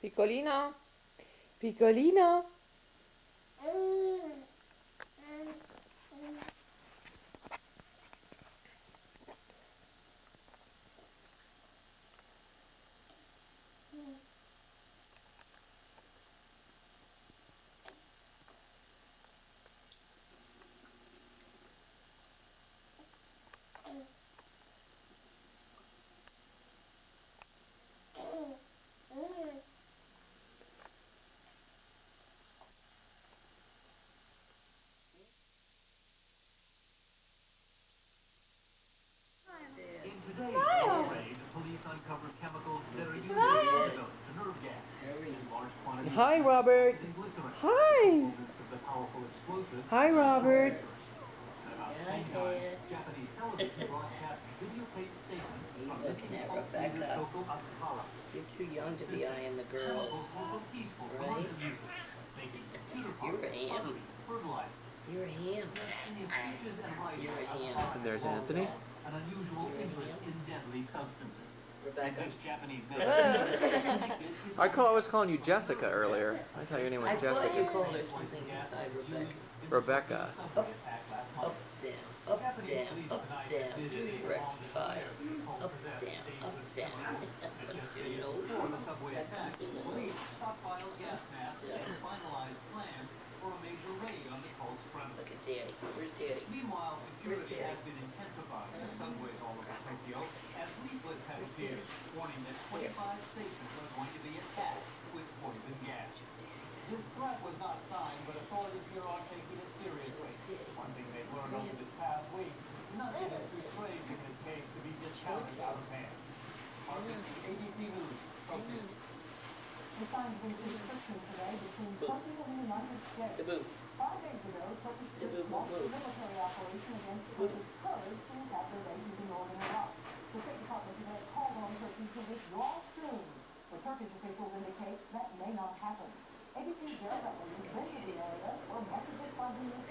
Piccolino? Piccolino? Hi, Robert. Hi. Components of the powerful explosive. Hi, Robert. At about the same time, Japanese television broadcast videotaped statements from this looking at Rebecca. You're too young to be eyeing the girls. Chemicals were so peaceful for Right. Russian users, making computer You're a ham. You're a ham. In his speeches and writings, You're a ham. And there's Anthony. An unusual interest in deadly substances. Rebecca. I call. I was calling you Jessica earlier. I thought your name I was thought you Jessica. called her something beside Rebecca. Rebecca. Up, down, up, down, up, down. Do your exercise. Up, down, up, down. you know, subway attack, police stockpiled gas masks and finalized plans for a major raid on the cult's premises. Look at Daddy. Where's Daddy? Meanwhile, security Where's has been intensified in subways all over Tokyo as leaflets have appeared warning that 25 stations are going to be attacked with poison gas. This threat was not signed, but authorities here are taking it seriously. One thing they've learned over this past week, nothing is too strange in this case to be discounted out of hand. Marcus, ABC News, Tokyo. The signs of restriction today between Turkey and the United States. Five days ago, Turkish The boo, launched a military operation against Kurdish Kurds who have their bases in northern Iraq. The State Department today called on Turkey to withdraw soon, but Turkish officials indicate that may not happen. Everything here that we can bring it here, we're not a good one.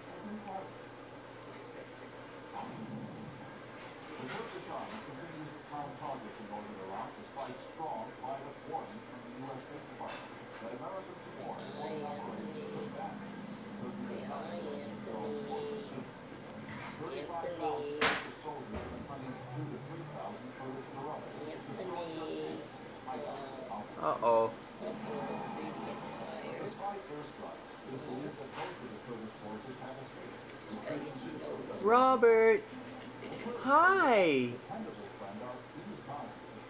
Against Hi.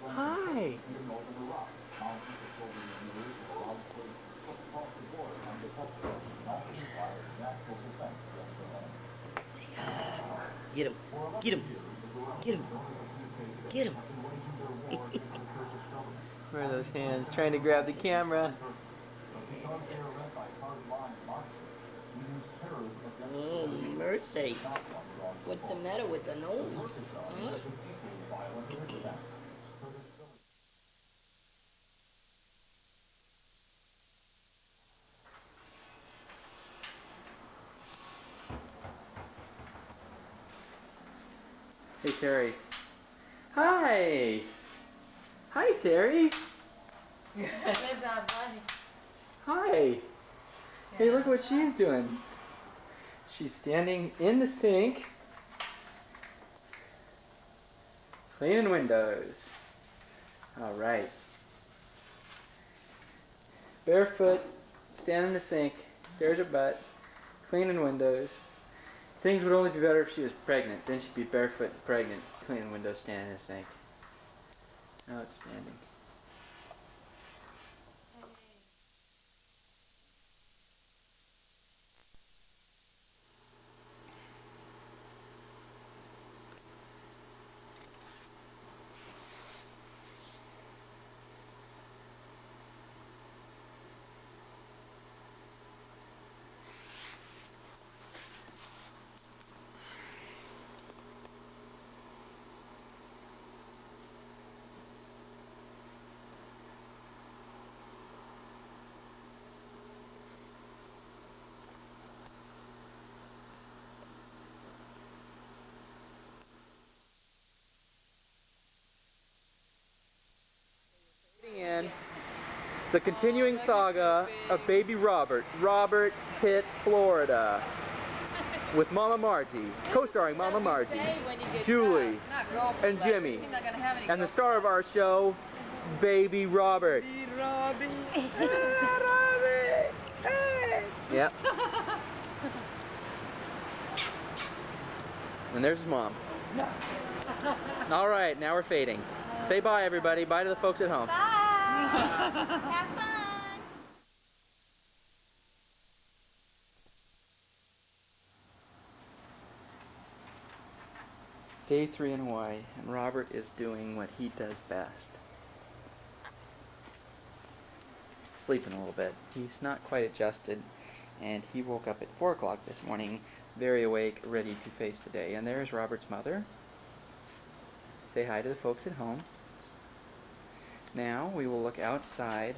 Hi. Get him. Get him. Get him. Get him. Where are those hands? Trying to grab the camera. Oh, mercy. not one wrong What's the matter with the nose? Huh? equally violent in its act. Hey Terry. Hi. Hi Terry. That's not. Hi. Hey, look what she's doing. She's standing in the sink, cleaning windows. All right. Barefoot, standing in the sink. There's her butt, cleaning windows. Things would only be better if she was pregnant. Then she'd be barefoot, pregnant, cleaning windows, standing in the sink. Outstanding. The continuing saga of baby Robert, Robert Pitts, Florida, with Mama Margie, co-starring Mama Margie, Julie, and Jimmy, and the star of our show, baby Robert. Yep. and there's his mom. All right, now we're fading. Say bye, everybody. Bye to the folks at home. Bye. Have fun. Day three in Hawaii, and Robert is doing what he does best. Sleeping a little bit. He's not quite adjusted, and he woke up at 4 o'clock this morning, very awake, ready to face the day. And there's Robert's mother. Say hi to the folks at home. Now we will look outside.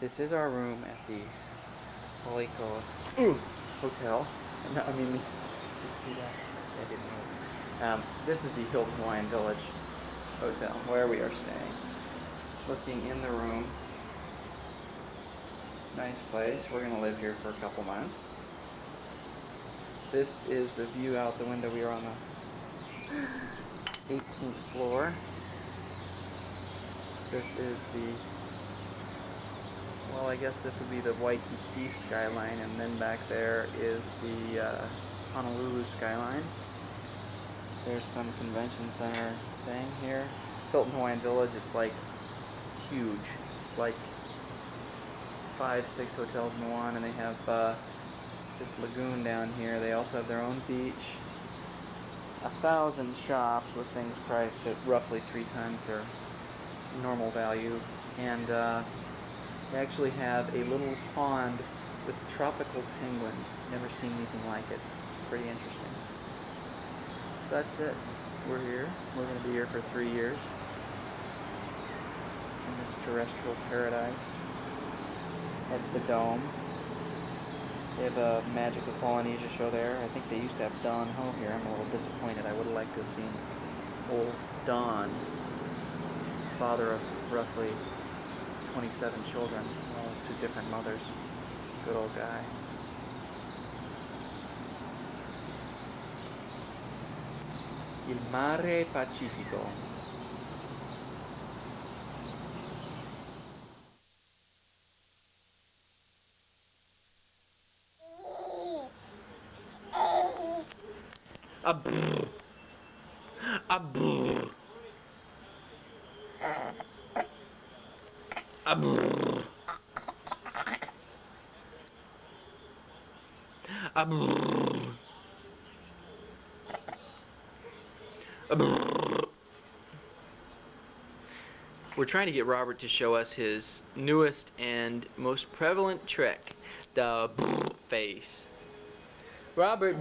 This is our room at the Waliko Hotel. No, I mean, see that? I didn't know. Um, this is the Hilton Hawaiian Village Hotel, where we are staying. Looking in the room. Nice place. We're going to live here for a couple months. This is the view out the window. We are on the 18th floor. This is the, well, I guess this would be the Waikiki skyline, and then back there is the uh, Honolulu skyline. There's some convention center thing here. Hilton Hawaiian Village, it's like huge. It's like five, six hotels in one, and they have uh, this lagoon down here. They also have their own beach. A thousand shops with things priced at roughly three times their normal value. And uh, they actually have a little pond with tropical penguins. Never seen anything like it. Pretty interesting. That's it. We're here. We're going to be here for three years in this terrestrial paradise. That's the dome. They have a Magic of Polynesia show there. I think they used to have Don Ho here. I'm a little disappointed. I would have liked to have seen old Don, father of roughly 27 children, all to different mothers. Good old guy. Il mare Pacifico. A brr. A brr. A brr. A brr. A brr. We're trying to get Robert to show us his newest and most prevalent trick, the face. Robert.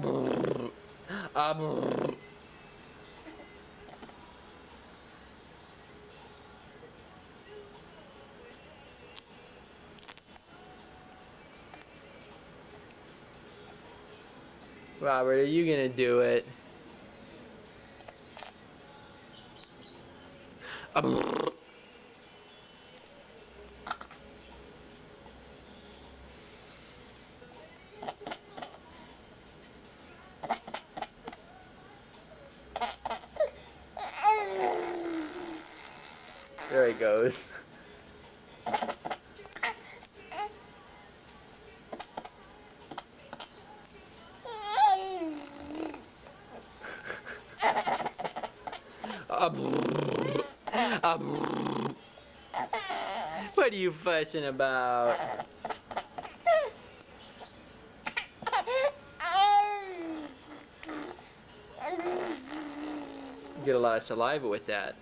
Robert, are you gonna do it? A brr. There he goes. A brr. What are you fussing about? Get a lot of saliva with that.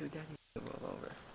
Your daddy roll over.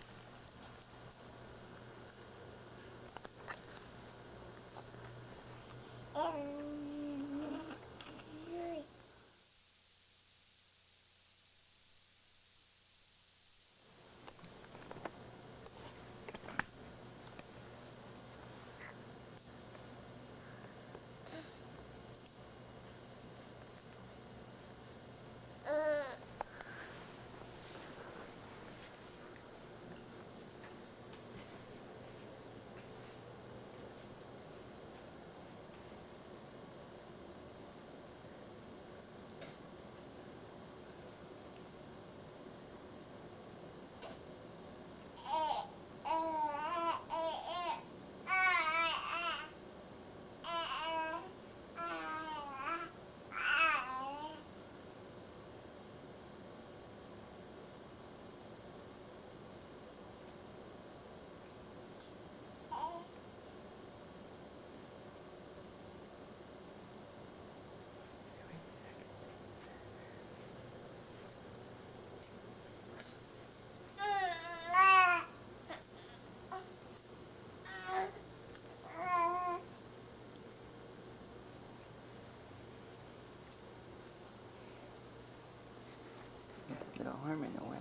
A in the way.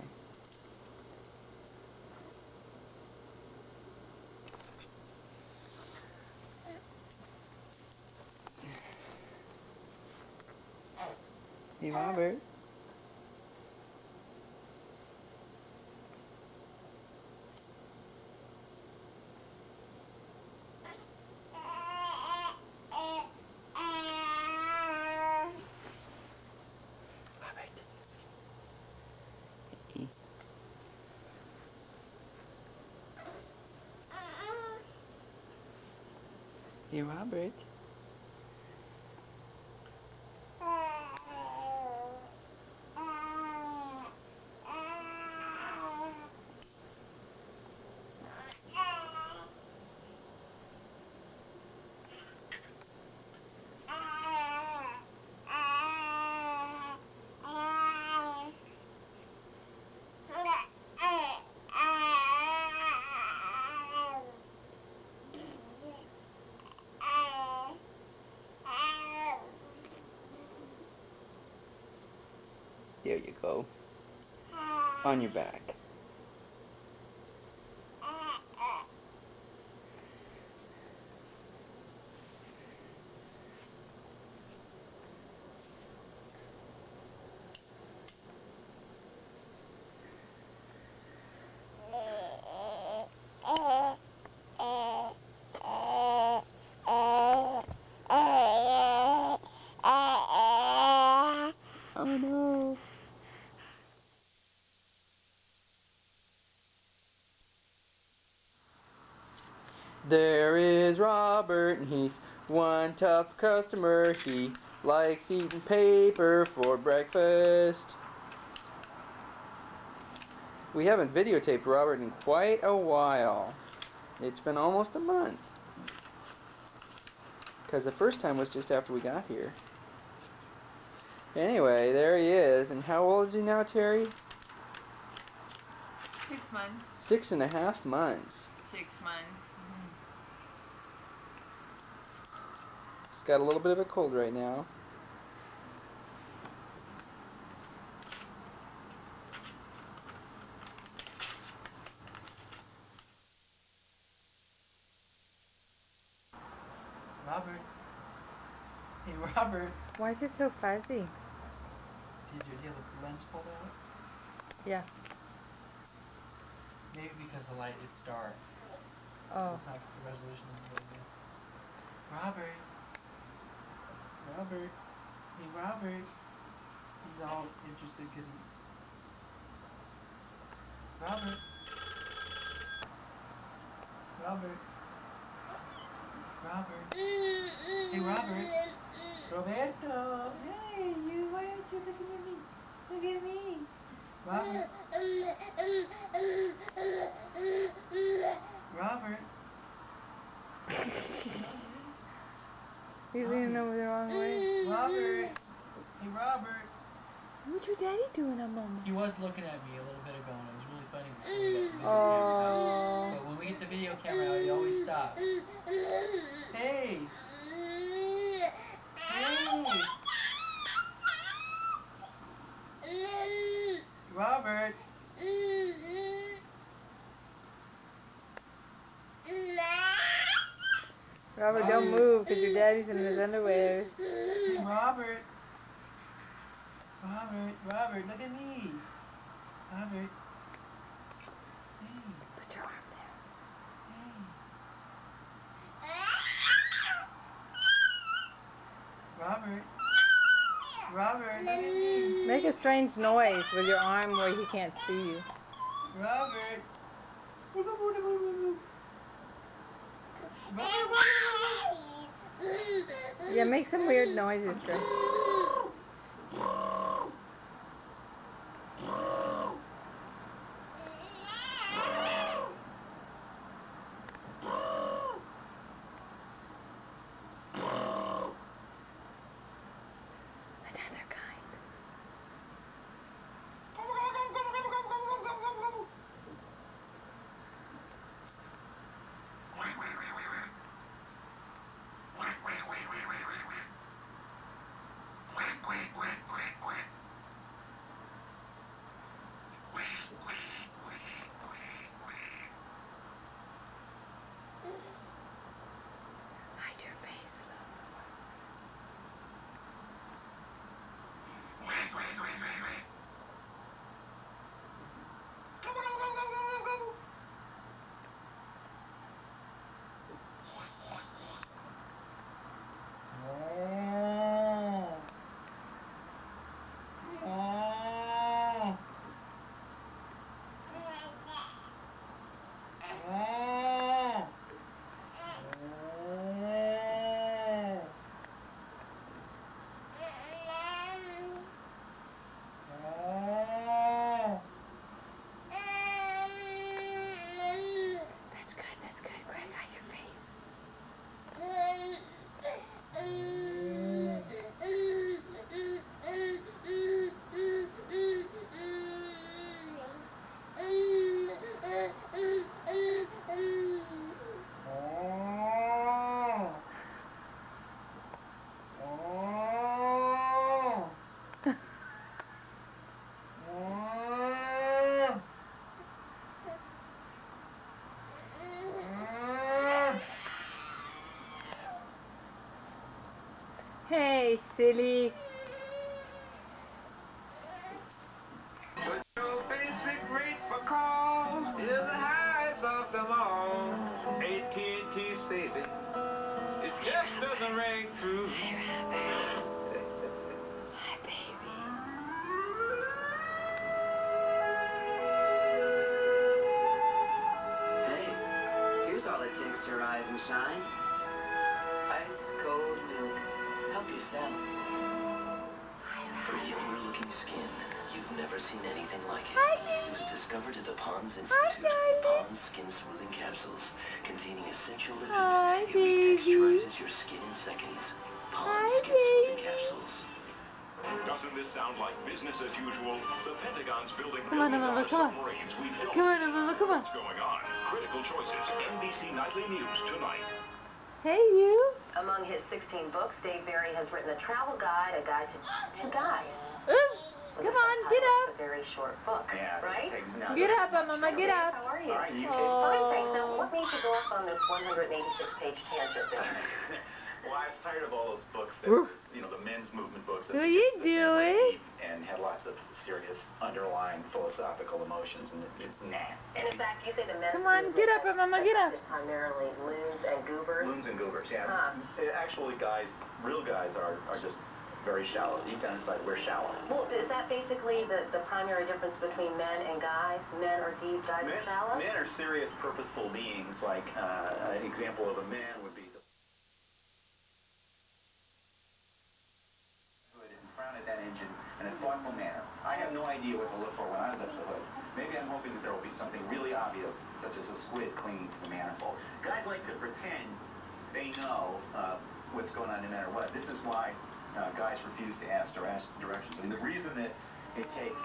Hey. Robert. Robert. There you go. On your back. There is Robert, and he's one tough customer. He likes eating paper for breakfast. We haven't videotaped Robert in quite a while. It's been almost a month. Because the first time was just after we got here. Anyway, there he is. And how old is he now, Terry? Six months. Six and a half months. Six months. He's got a little bit of a cold right now. Robert. Hey, Robert. Why is it so fuzzy? Did you get the lens pulled out? Yeah. Maybe because the light, it's dark. Oh. It's not the resolution is really good. Robert. Robert. Hey, Robert. He's all interested because. Robert. Robert. Robert. Hey, Robert. Roberto. Hey, you. Why aren't you looking at me? Look at me. Robert. Robert. He's leaning over the wrong way. Mm. Robert. Hey, Robert. What's your daddy doing, a mama? He was looking at me a little bit ago and it was really funny. Before we got the Oh. But when we get the video camera out, it always stops. Hey! Hey! Robert! Mm-hmm. Robert, don't move because your daddy's in his underwears. Hey, Robert! Robert, Robert, look at me! Robert. Hey, Put your arm there. hey. Robert. Robert, look at me. Make a strange noise with your arm where he can't see you. Robert. Yeah, make some weird noises, Chris. Silly. Doesn't this sound like business as usual? The Pentagon's building Come on, billion-dollar Amanda, come on. submarines. We don't Come on, Amanda, come on. what's going on. Critical choices. NBC Nightly News tonight. Hey, you. Among his 16 books, Dave Barry has written a travel guide, a guide to two guys. Oops. Come on, get subtitle. up. It's a very short book, right? Get up, Mama, get up. How are you? you Fine, thanks. Now, what made you go off on this 186-page tangent there? Well, I was tired of all those books that, Woof. you know, the men's movement books. What that are you suggested that men doing? deep And had lots of serious underlying philosophical emotions, and it, it, nah. And in fact, you say the men's Come on, get up, Mama, get up. attracted Primarily loons and goobers. Loons and goobers, yeah. Huh. Actually, guys, real guys are, are just very shallow. Deep down inside, we're shallow. Well, is that basically the, the primary difference between men and guys? Men are deep, guys Men, are shallow? men are serious, purposeful beings. Like uh, an example of a man would be the hood and frown at that engine in a thoughtful manner. I have no idea what to look for when I lift the hood. Maybe I'm hoping that there will be something really obvious, such as a squid clinging to the manifold. Guys like to pretend they know uh, what's going on no matter what. This is why uh, guys refuse to ask directions. And the reason that it takes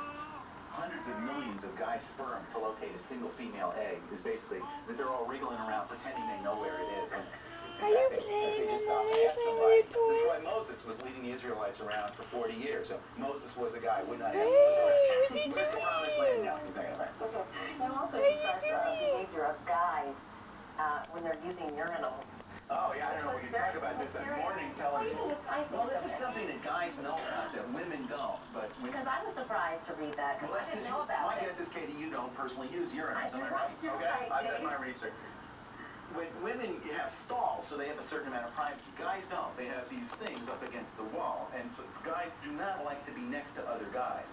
hundreds of millions of guy sperm to locate a single female egg is basically that they're all wriggling around pretending they know where it is. And, Are you playing they just in and ask music somebody. with your This is why toys? Moses was leading the Israelites around for 40 years. So Moses was a guy who would not ask Hey, for what directions. you Where's the promised land now? He's not gonna find it. You also What are you described the doing? behavior of guys uh, when they're using urinals. Oh, yeah, I don't know. We can talk about this on morning television. Well, this is something that guys know about that women don't, but Because I was surprised to read that, because Well, I that's didn't 'cause know you- about My it. guess is, Katie, you don't personally use urinals, am I right? right, you're Okay, right, I've done my research. When women have stalls, so they have a certain amount of privacy. Guys don't. They have these things up against the wall, and so guys do not like to be next to other guys.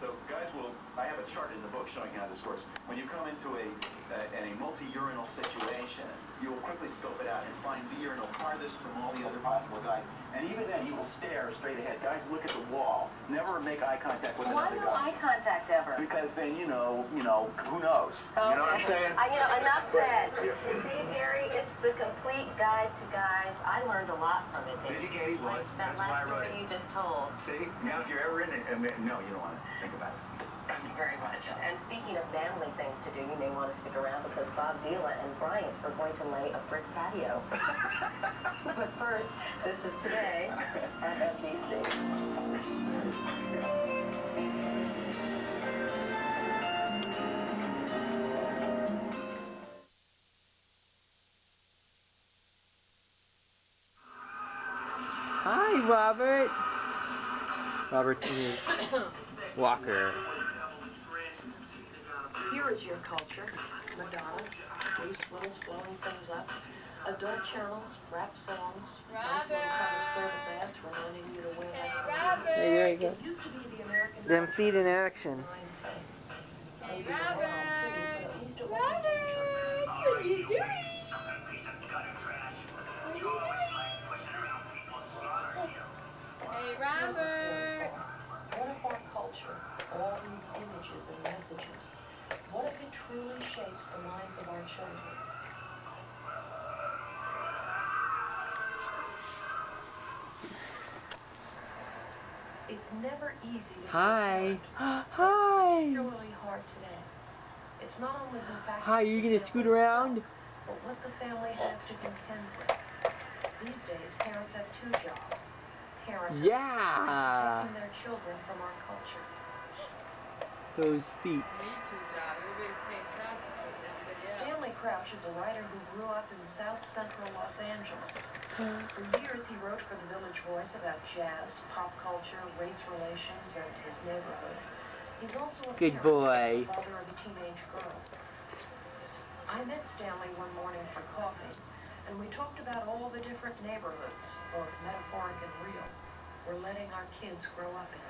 So guys will, I have a chart in the book showing how this works. When you come into a, uh, a multi-urinal situation, you will quickly scope it out and find the urinal farthest from all the other possible guys. And even then, you will stare straight ahead. Guys look at the wall, never make eye contact with Why another no guy. eye contact ever? Because then, you know, you know, who knows? You know what I'm saying? I, you know, enough said. See, Gary, it's the complete guide to guys. I learned a lot from it. Did you, Katie? Well, Like that that's I last wrote story it. you just told. See, now if you're ever in it, no, you don't want to think about it. Thank you very much. And speaking of manly things to do, you may want to stick around because Bob Vila and Bryant are going to lay a brick patio. but first, this is today at NBC. Hi, Robert. Robert is Walker. Here is your culture. Madonna, Bruce Willis blowing things up. Adult channels, rap songs, nice little common service ads reminding you to wear that. Hey, there you go. It used to be the American Them feet in action. Hey, Robert! Robert, what are you doing? Hey, Robert. What if our culture, all these images and messages, what if it truly shapes the minds of our children? It's never easy to Hi. Hi. particularly hard today. It's not only the fact Hi, that you gonna scoot around? But what the family has to contend with. These days, parents have two jobs. Parents Yeah. protecting their children from our culture. Those feet. Me too, job. Everybody's paying taxes for everybody else. Stanley Crouch is a writer who grew up in South Central Los Angeles. For years, he wrote for the Village Voice about jazz, pop culture, race relations, and his neighborhood. He's also a Good boy. father of a teenage girl. I met Stanley one morning for coffee, and we talked about all the different neighborhoods, both metaphoric and real, we're letting our kids grow up in.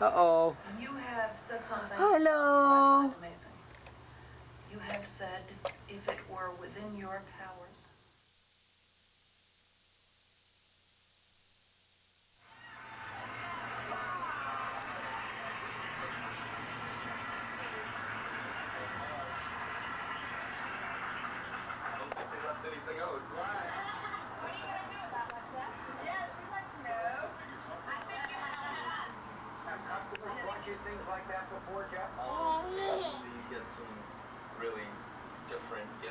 Uh oh. You have said something Hello. Amazing. You have said, if it were within your powers. things like that before, Jeff? So you get some really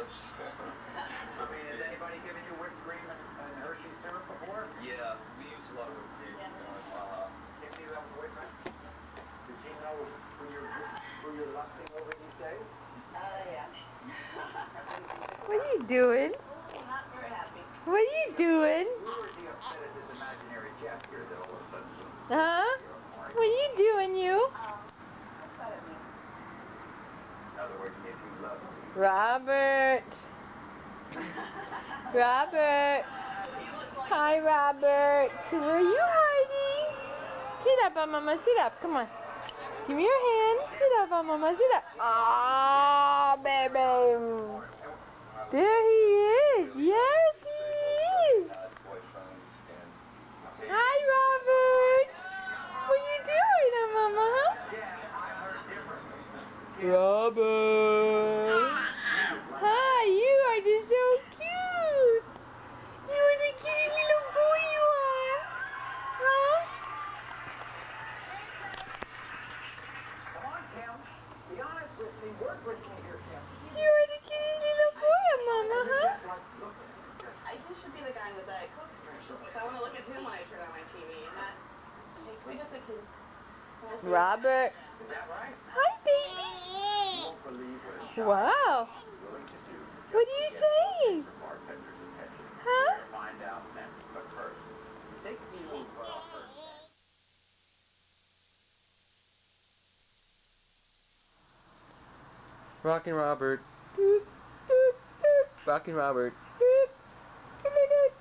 different gifts. I mean, has anybody given you whipped cream and, and Hershey syrup before? yeah, we use a lot of whipped cream. Uh, Give me that whipped Does he know who you're, who you're lusting over these days? What are you doing? What are you doing? Who would be upset at this imaginary Jeff here that all of a sudden Huh? What are you doing, you? In Robert. Robert. Hi, Robert. Where are you hiding? Sit up, uh, Mama. Sit up. Come on. Give me your hand. Sit up, uh, Mama. Sit up. Ah, baby. There he is. Yes, he is. Hi, Robert. What are you doing, Mama? Robert. Robert. Is that right? Hi, baby. Wow. is willing to do What are you saying? the bartender's attention. Huh? We're gonna find out next. But first, take me a little uh, first. Rockin' Robert. Doot, doot, doot. Rockin' Robert. Doot, doot, doot, doot.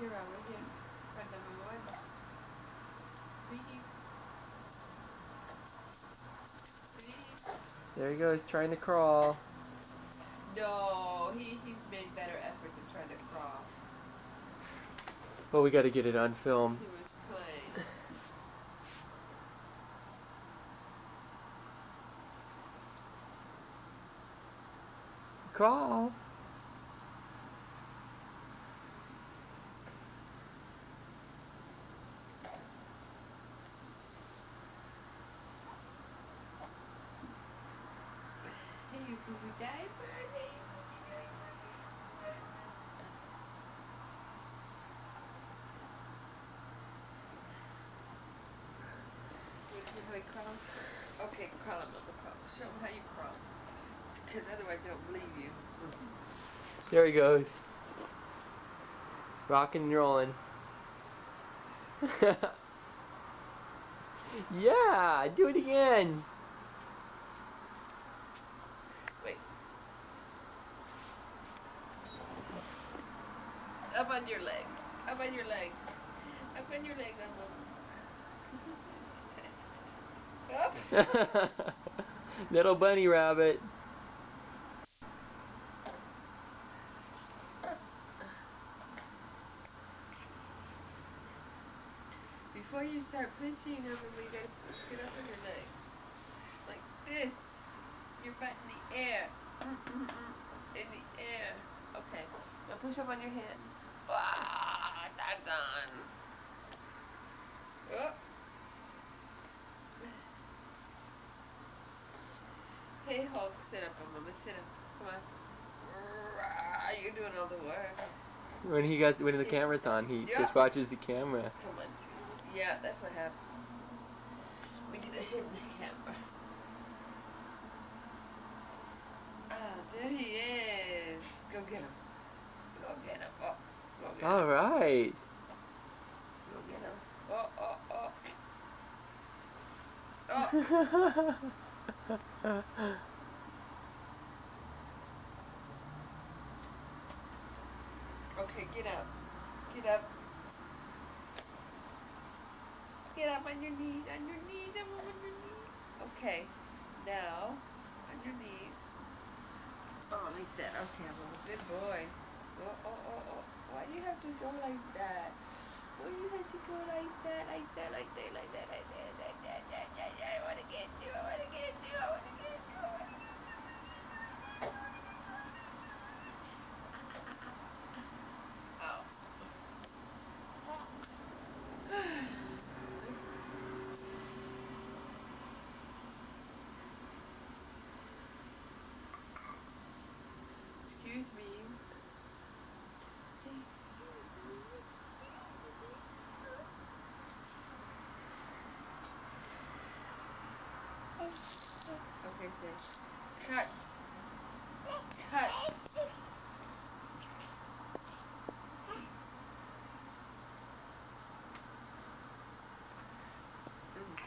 Here, Robert, here. Cuéntame, bueno. Speaking. There he goes, trying to crawl. No, he, he's made better efforts in trying to crawl. Well, we gotta get it on film. He was playing. Crawl. Hey, you poopy diaper. Hey, you poopy diaper. You wanna see how he crawls? Okay, crawl him, Mama, crawl. Show him how you crawl. Because otherwise I don't believe you. There he goes. Rocking and rolling. yeah, do it again. Wait. Up on your legs. Up on your legs. Up on your legs, Emma. Little bunny rabbit. Before you start pushing up, you gotta get up on your legs. Like this. Your butt in the air. in the air. Okay. Now push up on your hands. Ah, that's done. Oh. Hey Hulk, sit up, Mama, sit up. Come on. You're doing all the work. When he got when the camera's on, he Yeah. just watches the camera. Come on, sweetie. Yeah, that's what happened. We need to hit the camera. Ah, there he is. Go get him. Go get him. Oh, go get him. All right. Go get him. Oh, oh, oh. Oh, okay, get up. Get up. Get up on your knees, on your knees, up on your knees. Okay, now, on your knees. Oh, like that. Okay, I'm a good boy. Oh, oh, oh, oh. Why do you have to go like that? Why you have to go like that, like that, like that, like that, like that, like that, like that, like that? I wanna get you, I wanna get you, I wanna get you, I wanna Ow. Excuse me. Say excuse me. Say cut. Cut. Mm.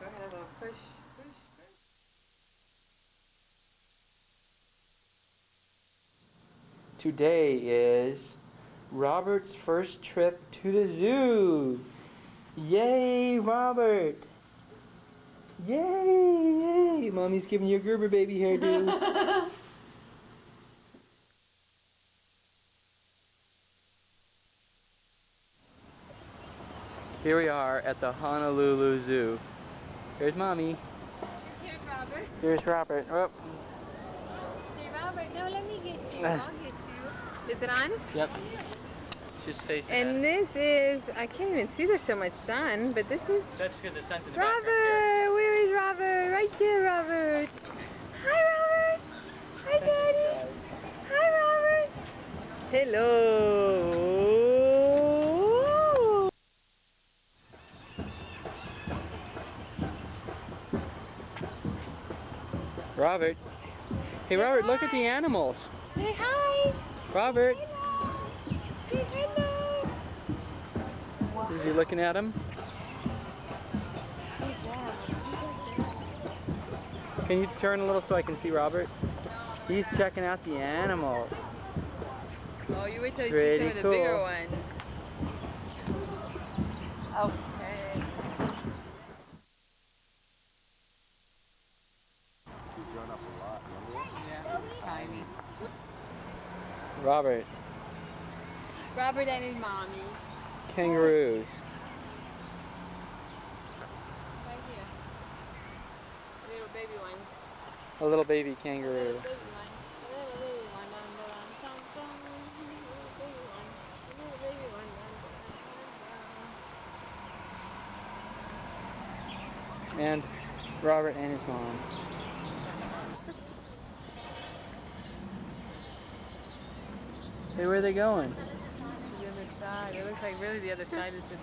Go ahead, I'm push, push, push. Today is Robert's first trip to the zoo. Yay, Robert! Yay, yay! Mommy's giving you a Gerber baby hairdo. Here we are at the Honolulu Zoo. Here's Mommy. Here's Robert. Here's Robert. Oh, Hey, Robert. No, let me get you. I'll get you. Is it on? yep. Just face. And this is, I can't even see there's so much sun, but this is That's because the sun's in the Robert! Where is Robert? Right there, Robert. Hi, Robert. Hi, Daddy. Hi, Robert. Hello. Robert. Hey, Robert, look at the animals. Say hi. Robert, Say hello. is he looking at him? Can you turn a little so I can see Robert? He's checking out the animals. Oh, you wait till you see Pretty some of the bigger ones. Okay. Yeah, it's tiny. Robert, Robert and his mommy. kangaroos. Right here. Little baby one. A little baby kangaroo. Little baby one. Little baby one. Dun, dun, dun, dun, dun. Little baby one. Little baby one. Dun, little baby kangaroo. And Robert and his mom. Hey, where are they going? The other side. It looks like really the other side is just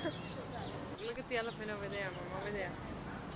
this way. Look at the elephant over there, Mom. Over there.